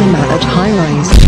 cinema at high rise.